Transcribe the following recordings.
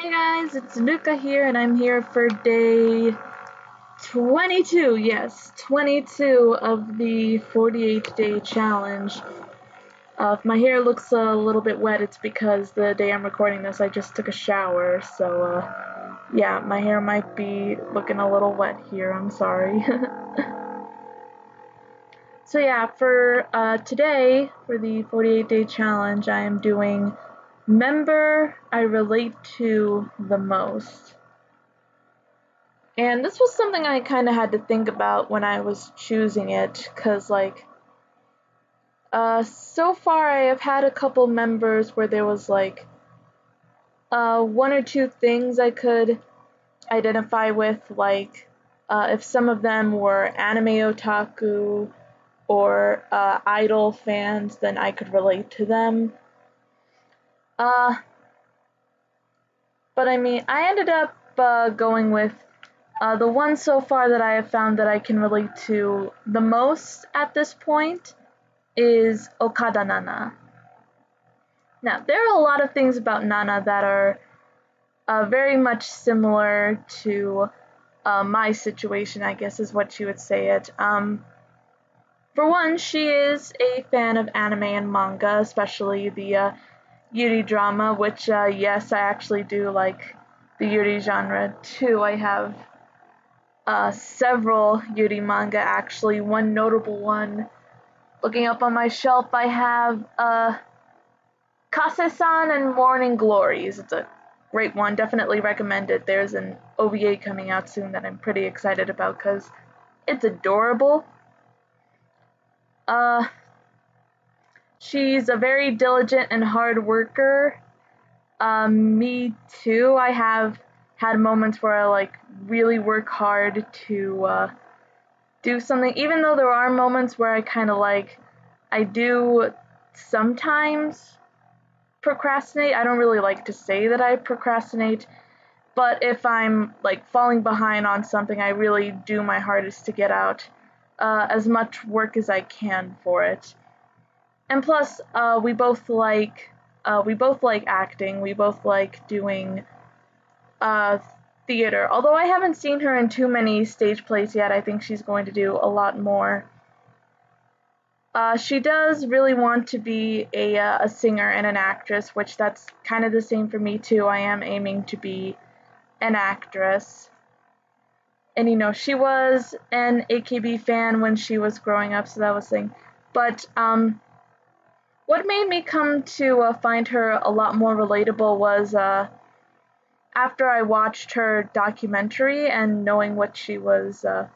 Hey guys, it's Nuka here, and I'm here for day 22, yes, 22 of the 48 day challenge. Uh, if my hair looks a little bit wet, it's because the day I'm recording this, I just took a shower, so, uh, yeah, my hair might be looking a little wet here, I'm sorry. so, yeah, for uh, today, for the 48 day challenge, I am doing member I relate to the most. And this was something I kind of had to think about when I was choosing it, because, like, uh, so far I have had a couple members where there was, like, uh, one or two things I could identify with, like, uh, if some of them were anime otaku or uh, idol fans, then I could relate to them. Uh, but I mean, I ended up uh, going with uh, the one so far that I have found that I can relate to the most at this point is Okada Nana. Now, there are a lot of things about Nana that are uh, very much similar to uh, my situation, I guess is what you would say it. Um, for one, she is a fan of anime and manga, especially the uh, Yuri drama, which, uh, yes, I actually do like the Yuri genre too. I have uh, several Yuri manga, actually. One notable one, looking up on my shelf, I have uh, Kase-san and Morning Glories. It's a great one, definitely recommend it. There's an OVA coming out soon that I'm pretty excited about because it's adorable. Uh, She's a very diligent and hard worker. Um, me too. I have had moments where I like really work hard to uh, do something, even though there are moments where I kind of like I do sometimes procrastinate. I don't really like to say that I procrastinate, but if I'm like falling behind on something, I really do my hardest to get out uh, as much work as I can for it and plus, uh, we both like uh, we both like acting. We both like doing uh, theater. Although I haven't seen her in too many stage plays yet, I think she's going to do a lot more. Uh, she does really want to be a, uh, a singer and an actress, which that's kind of the same for me too. I am aiming to be an actress. And you know, she was an AKB fan when she was growing up, so that was thing. But um, what made me come to uh, find her a lot more relatable was uh, after I watched her documentary and knowing what she was uh,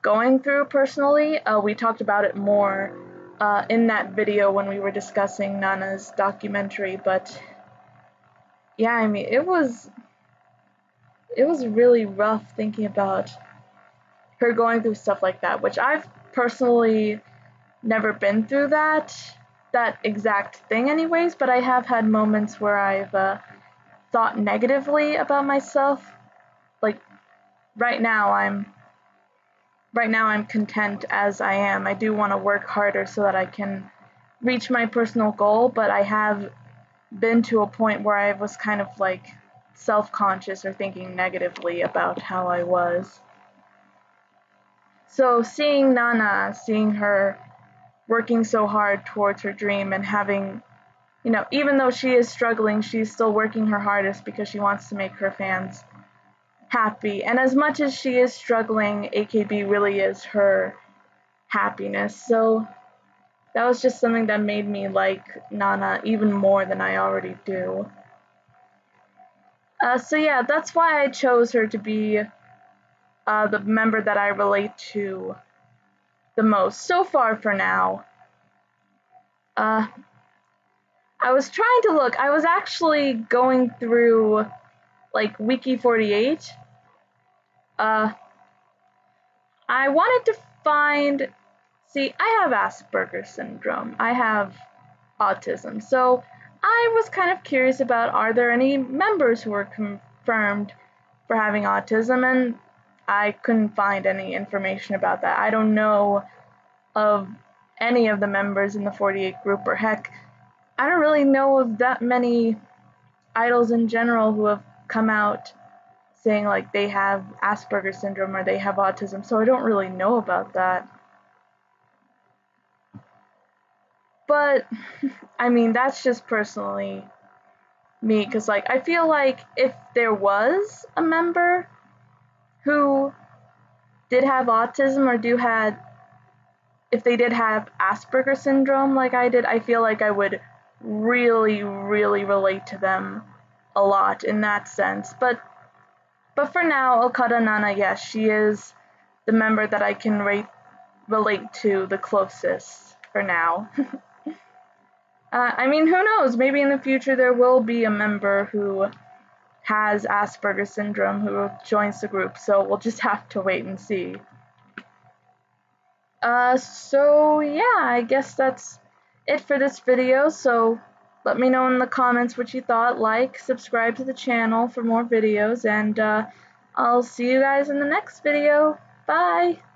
going through personally. Uh, we talked about it more uh, in that video when we were discussing Nana's documentary, but yeah, I mean, it was it was really rough thinking about her going through stuff like that, which I've personally never been through that that exact thing anyways, but I have had moments where I've uh, thought negatively about myself. Like right now I'm right now I'm content as I am. I do want to work harder so that I can reach my personal goal, but I have been to a point where I was kind of like self-conscious or thinking negatively about how I was. So seeing Nana, seeing her working so hard towards her dream and having you know, even though she is struggling, she's still working her hardest because she wants to make her fans happy. And as much as she is struggling, AKB really is her happiness. So that was just something that made me like Nana even more than I already do. Uh, so yeah, that's why I chose her to be uh, the member that I relate to the most so far for now. Uh, I was trying to look. I was actually going through like Wiki 48. Uh, I wanted to find. See, I have Asperger's syndrome. I have autism. So I was kind of curious about are there any members who are confirmed for having autism, and I couldn't find any information about that. I don't know of any of the members in the 48 group, or heck, I don't really know of that many idols in general who have come out saying like they have Asperger's syndrome or they have autism, so I don't really know about that. But I mean, that's just personally me because like I feel like if there was a member who did have autism or do had if they did have Asperger syndrome like I did, I feel like I would really really relate to them a lot in that sense. But but for now, Okada Nana, yes, she is the member that I can rate, relate to the closest for now. uh, I mean, who knows? Maybe in the future there will be a member who has Asperger's syndrome who joins the group, so we'll just have to wait and see. Uh, so yeah, I guess that's it for this video, so let me know in the comments what you thought, like, subscribe to the channel for more videos, and uh, I'll see you guys in the next video. Bye!